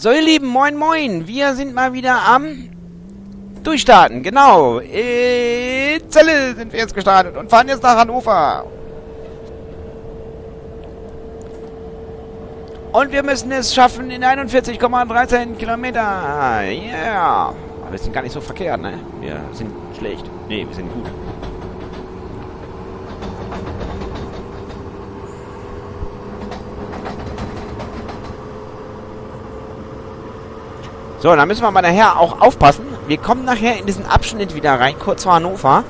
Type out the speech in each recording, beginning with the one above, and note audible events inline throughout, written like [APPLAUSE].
So, ihr Lieben, moin moin. Wir sind mal wieder am Durchstarten. Genau. In Zelle sind wir jetzt gestartet und fahren jetzt nach Hannover. Und wir müssen es schaffen in 41,13 Kilometer. Yeah. Aber wir sind gar nicht so verkehrt, ne? Wir sind schlecht. Ne, wir sind gut. So, dann müssen wir mal nachher auch aufpassen. Wir kommen nachher in diesen Abschnitt wieder rein, kurz vor Hannover,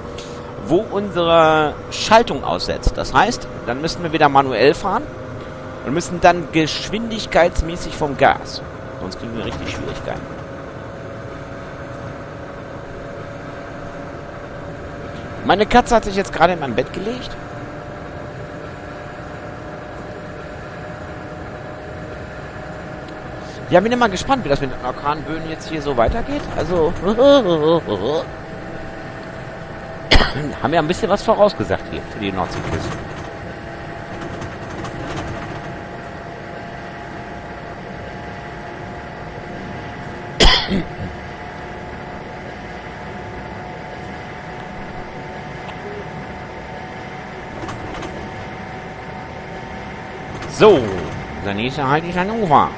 wo unsere Schaltung aussetzt. Das heißt, dann müssen wir wieder manuell fahren und müssen dann geschwindigkeitsmäßig vom Gas. Sonst kriegen wir richtig Schwierigkeiten. Meine Katze hat sich jetzt gerade in mein Bett gelegt. Ja, bin immer gespannt, wie das mit den Orkanböen jetzt hier so weitergeht. Also, [COUGHS] haben wir ein bisschen was vorausgesagt hier für die Nordseeküste. [COUGHS] So, der nächste halt ist Hannover.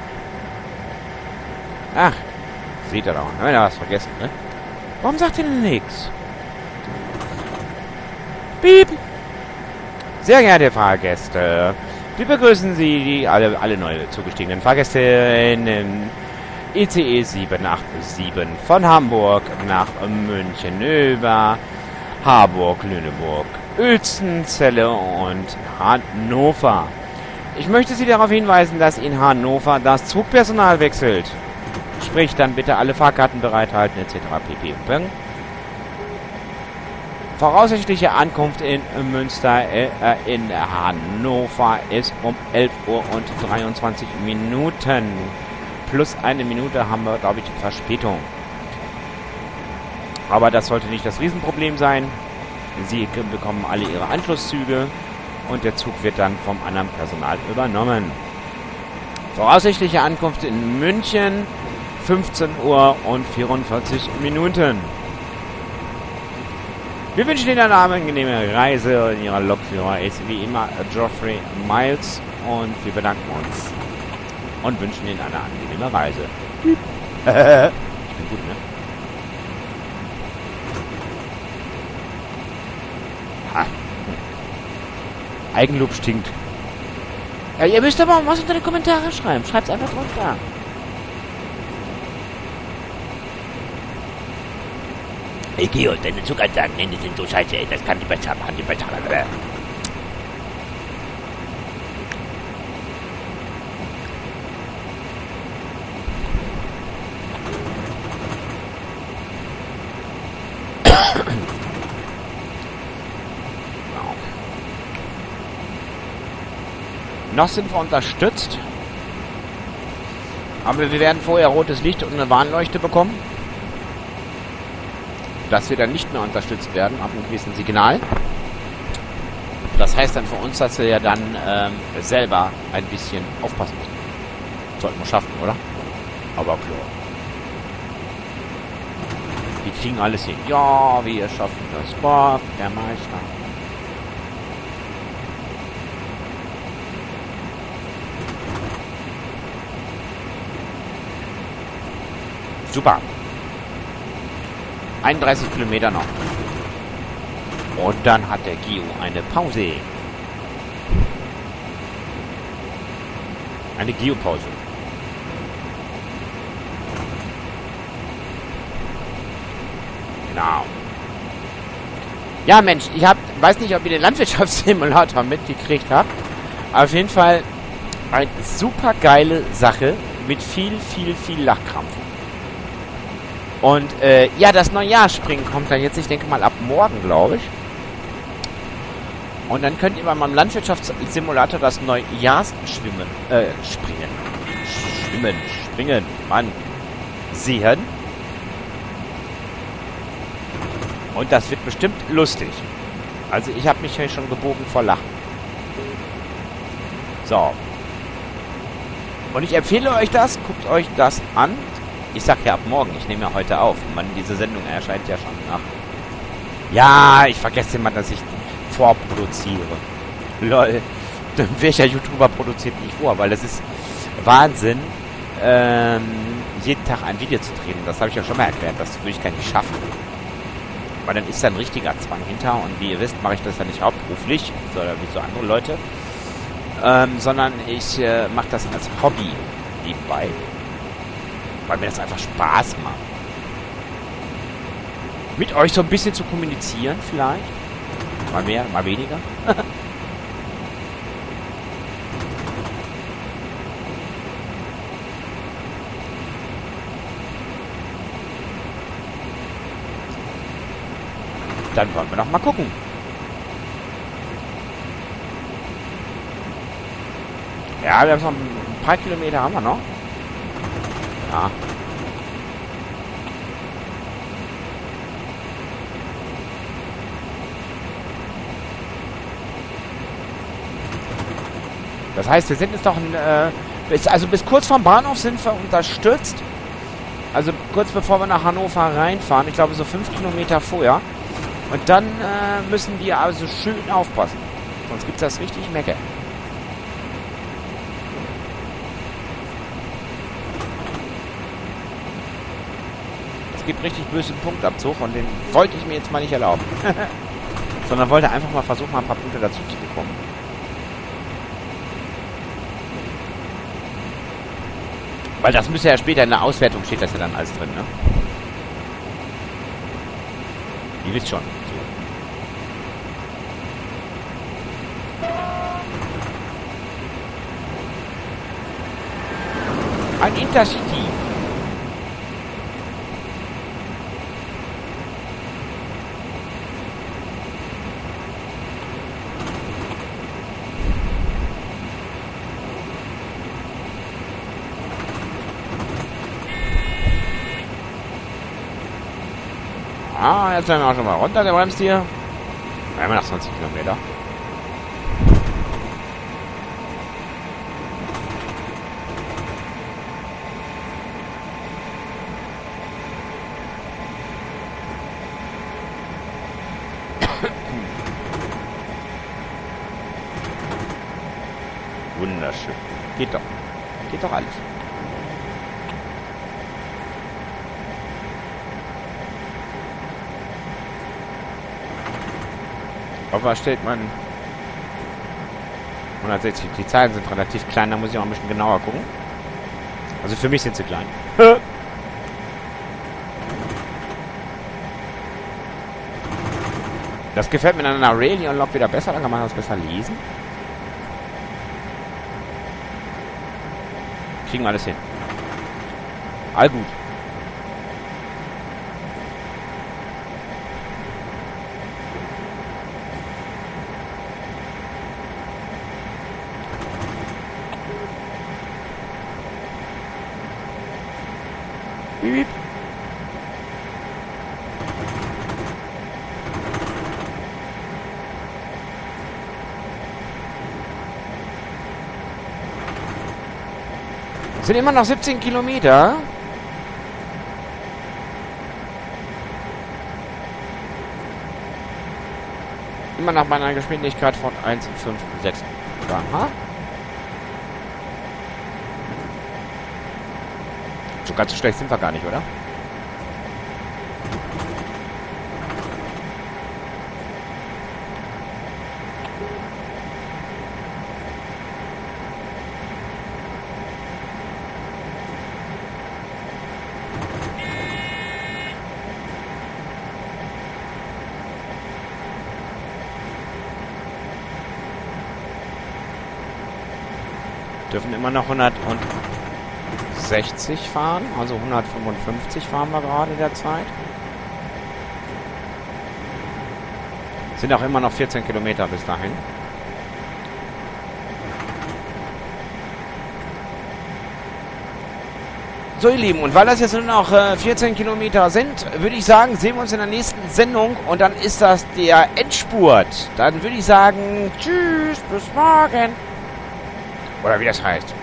Ach, seht ihr doch. Haben wir da was vergessen, ne? Warum sagt ihr denn nichts? Piep! Sehr geehrte Fahrgäste, wir begrüßen Sie, die alle, alle neu zugestiegenen Fahrgäste in den ICE 787 von Hamburg nach München über Harburg, Lüneburg, Uelzen, und Hannover. Ich möchte Sie darauf hinweisen, dass in Hannover das Zugpersonal wechselt. Sprich, dann bitte alle Fahrkarten bereithalten etc. pp. Voraussichtliche Ankunft in Münster äh, in Hannover ist um 11 Uhr und 23 Minuten. Plus eine Minute haben wir, glaube ich, Verspätung. Aber das sollte nicht das Riesenproblem sein. Sie bekommen alle ihre Anschlusszüge und der Zug wird dann vom anderen Personal übernommen. Voraussichtliche Ankunft in München 15 Uhr und 44 Minuten. Wir wünschen Ihnen eine angenehme Reise. In Ihrer Lokführer ist wie immer Geoffrey Miles und wir bedanken uns und wünschen Ihnen eine angenehme Reise. ich [LAUGHS] bin gut, ne? Ha. Eigenlob stinkt. Ja, ihr müsst aber was unter die Kommentare schreiben. Schreibt's einfach drunter. Ey, Georg, deine Zugansagen Ende sind so scheiße, ey. Das kann die besser machen, die besser. Noch sind wir unterstützt. Aber wir werden vorher rotes Licht und eine Warnleuchte bekommen. Dass wir dann nicht mehr unterstützt werden ab einem gewissen Signal. Das heißt dann für uns, dass wir ja dann ähm, selber ein bisschen aufpassen müssen. Sollten wir schaffen, oder? Aber klar. Wir kriegen alles hin. Ja, wir schaffen das. Boah, der Meister. Super. 31 Kilometer noch. Und dann hat der Gio eine Pause. Eine Gio-Pause. Genau. Ja, Mensch, ich hab, weiß nicht, ob ihr den Landwirtschaftssimulator [LAUGHS] mitgekriegt habt. Auf jeden Fall eine super geile Sache mit viel, viel, viel Lachkrampf. Und äh, ja, das Neujahrsspringen kommt dann jetzt, ich denke mal ab morgen, glaube ich. Und dann könnt ihr bei meinem Landwirtschaftssimulator das Neujahrsschwimmen, äh, springen. Schwimmen, springen, Mann. Sehen. Und das wird bestimmt lustig. Also ich habe mich hier schon gebogen vor Lachen. So. Und ich empfehle euch das, guckt euch das an. Ich sag ja ab morgen, ich nehme ja heute auf. Man, diese Sendung erscheint ja schon nach. Ja, ich vergesse immer, dass ich vorproduziere. Lol. Welcher YouTuber produziert nicht vor? Weil das ist Wahnsinn, ähm, jeden Tag ein Video zu drehen. Das habe ich ja schon mal erklärt. Das würde ich gar nicht schaffen. Weil dann ist da ein richtiger Zwang hinter. Und wie ihr wisst, mache ich das ja nicht hauptberuflich, sondern wie so andere Leute. Ähm, sondern ich äh, mache das als Hobby nebenbei. Weil mir das einfach Spaß macht. Mit euch so ein bisschen zu kommunizieren vielleicht. Mal mehr, mal weniger. [LAUGHS] Dann wollen wir noch mal gucken. Ja, wir haben noch ein paar Kilometer haben wir noch. Ja. Das heißt, wir sind jetzt noch ein, äh, bis, also bis kurz vorm Bahnhof sind wir unterstützt. Also kurz bevor wir nach Hannover reinfahren, ich glaube so fünf Kilometer vorher. Und dann äh, müssen wir also schön aufpassen. Sonst gibt es das richtig Mecke. Gibt richtig bösen Punktabzug und den wollte ich mir jetzt mal nicht erlauben. [LAUGHS] Sondern wollte einfach mal versuchen, mal ein paar Punkte dazu zu bekommen. Weil das müsste ja später in der Auswertung steht das ja dann alles drin, ne? Ihr wisst schon. So. Ein Intercity. Ah, jetzt sind wir auch schon mal runtergebremst hier. Wir haben noch 20 Kilometer. Wunderschön. Geht doch. Geht doch alles. Auf was steht man? 160. Die Zahlen sind relativ klein, da muss ich auch ein bisschen genauer gucken. Also für mich sind sie klein. [LAUGHS] Das gefällt mir an einer Railion Log wieder besser, dann kann man das besser lesen. Kriegen wir alles hin. All gut. Piep. Sind immer noch 17 Kilometer. Immer nach meiner Geschwindigkeit von 1,56 km/h. So ganz so schlecht sind wir gar nicht, oder? Dürfen immer noch 100 und 60 fahren, also 155 fahren wir gerade derzeit. Sind auch immer noch 14 Kilometer bis dahin. So ihr Lieben, und weil das jetzt nur noch äh, 14 Kilometer sind, würde ich sagen, sehen wir uns in der nächsten Sendung und dann ist das der Endspurt. Dann würde ich sagen, tschüss, bis morgen. Oder wie das heißt.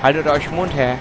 Haltet euch munter.